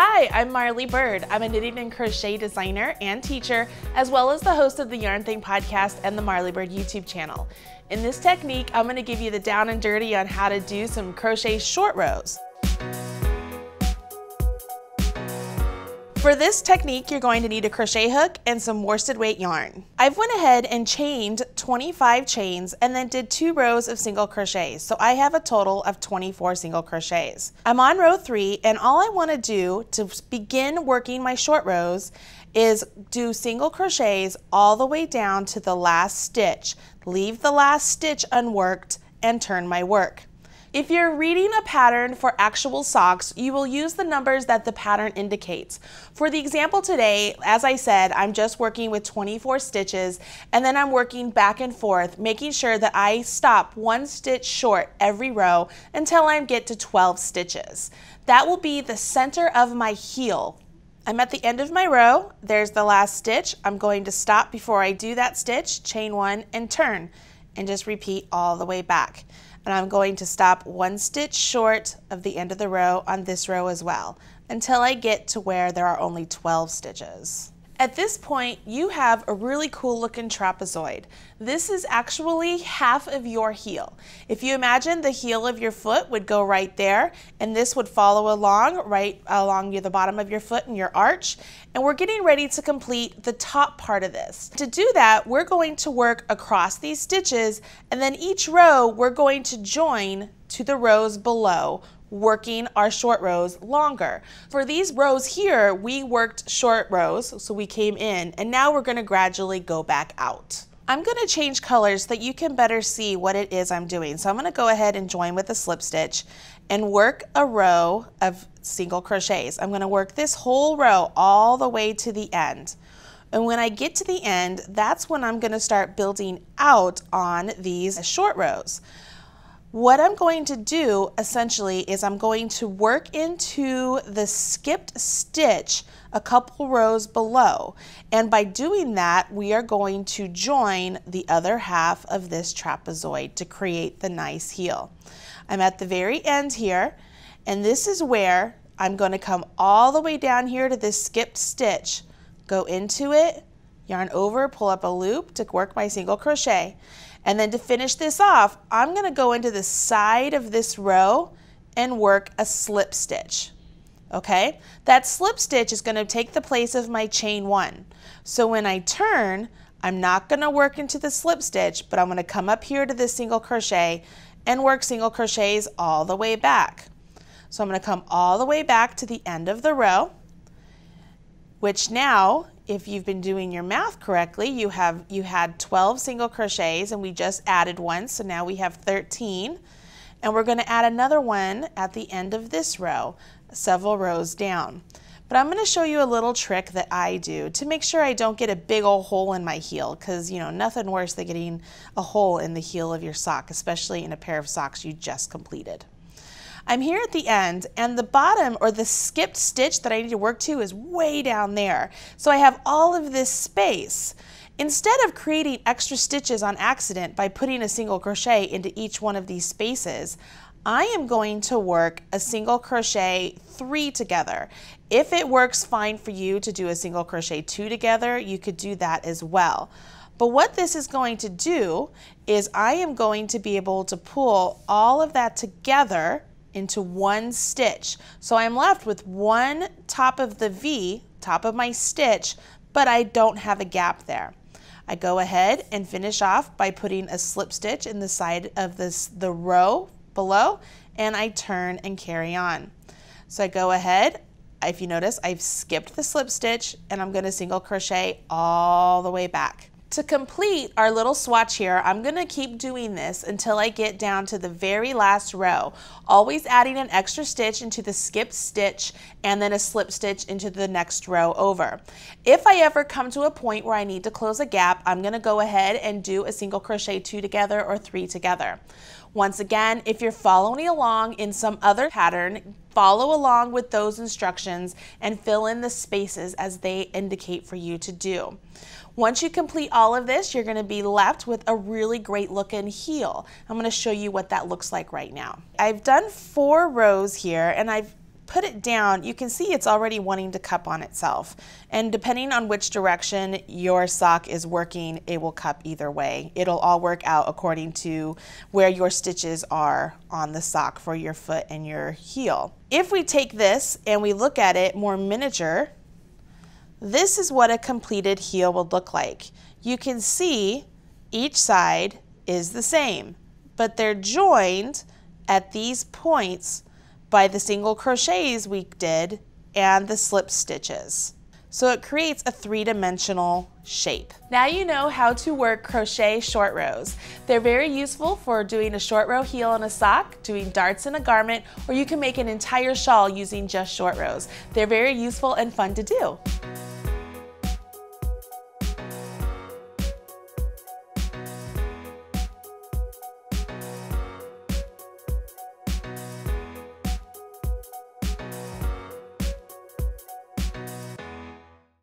Hi, I'm Marly Bird. I'm a knitting and crochet designer and teacher, as well as the host of the Yarn Thing podcast and the Marly Bird YouTube channel. In this technique, I'm gonna give you the down and dirty on how to do some crochet short rows. For this technique, you're going to need a crochet hook and some worsted weight yarn. I've went ahead and chained 25 chains and then did two rows of single crochets. So I have a total of 24 single crochets. I'm on row three and all I wanna do to begin working my short rows is do single crochets all the way down to the last stitch. Leave the last stitch unworked and turn my work. If you're reading a pattern for actual socks, you will use the numbers that the pattern indicates. For the example today, as I said, I'm just working with 24 stitches and then I'm working back and forth, making sure that I stop one stitch short every row until I get to 12 stitches. That will be the center of my heel. I'm at the end of my row, there's the last stitch. I'm going to stop before I do that stitch, chain one and turn, and just repeat all the way back and I'm going to stop one stitch short of the end of the row on this row as well until I get to where there are only 12 stitches. At this point, you have a really cool looking trapezoid. This is actually half of your heel. If you imagine the heel of your foot would go right there, and this would follow along right along the bottom of your foot and your arch, and we're getting ready to complete the top part of this. To do that, we're going to work across these stitches, and then each row we're going to join to the rows below working our short rows longer. For these rows here, we worked short rows, so we came in, and now we're gonna gradually go back out. I'm gonna change colors so that you can better see what it is I'm doing. So I'm gonna go ahead and join with a slip stitch and work a row of single crochets. I'm gonna work this whole row all the way to the end. And when I get to the end, that's when I'm gonna start building out on these short rows. What I'm going to do essentially is I'm going to work into the skipped stitch a couple rows below. And by doing that, we are going to join the other half of this trapezoid to create the nice heel. I'm at the very end here, and this is where I'm going to come all the way down here to this skipped stitch, go into it, yarn over, pull up a loop to work my single crochet. And then to finish this off, I'm gonna go into the side of this row and work a slip stitch. Okay, that slip stitch is gonna take the place of my chain one. So when I turn, I'm not gonna work into the slip stitch, but I'm gonna come up here to this single crochet and work single crochets all the way back. So I'm gonna come all the way back to the end of the row, which now if you've been doing your math correctly, you have you had 12 single crochets and we just added one, so now we have 13. And we're going to add another one at the end of this row, several rows down. But I'm going to show you a little trick that I do to make sure I don't get a big old hole in my heel because, you know, nothing worse than getting a hole in the heel of your sock, especially in a pair of socks you just completed. I'm here at the end and the bottom or the skipped stitch that I need to work to is way down there. So I have all of this space. Instead of creating extra stitches on accident by putting a single crochet into each one of these spaces, I am going to work a single crochet three together. If it works fine for you to do a single crochet two together, you could do that as well. But what this is going to do is I am going to be able to pull all of that together into one stitch. So I'm left with one top of the V, top of my stitch, but I don't have a gap there. I go ahead and finish off by putting a slip stitch in the side of this the row below and I turn and carry on. So I go ahead, if you notice I've skipped the slip stitch and I'm going to single crochet all the way back. To complete our little swatch here, I'm gonna keep doing this until I get down to the very last row, always adding an extra stitch into the skip stitch and then a slip stitch into the next row over. If I ever come to a point where I need to close a gap, I'm gonna go ahead and do a single crochet two together or three together. Once again, if you're following along in some other pattern, follow along with those instructions and fill in the spaces as they indicate for you to do. Once you complete all of this, you're gonna be left with a really great looking heel. I'm gonna show you what that looks like right now. I've done four rows here and I've put it down, you can see it's already wanting to cup on itself. And depending on which direction your sock is working, it will cup either way. It'll all work out according to where your stitches are on the sock for your foot and your heel. If we take this and we look at it more miniature, this is what a completed heel would look like. You can see each side is the same, but they're joined at these points by the single crochets we did and the slip stitches. So it creates a three-dimensional shape. Now you know how to work crochet short rows. They're very useful for doing a short row heel in a sock, doing darts in a garment, or you can make an entire shawl using just short rows. They're very useful and fun to do.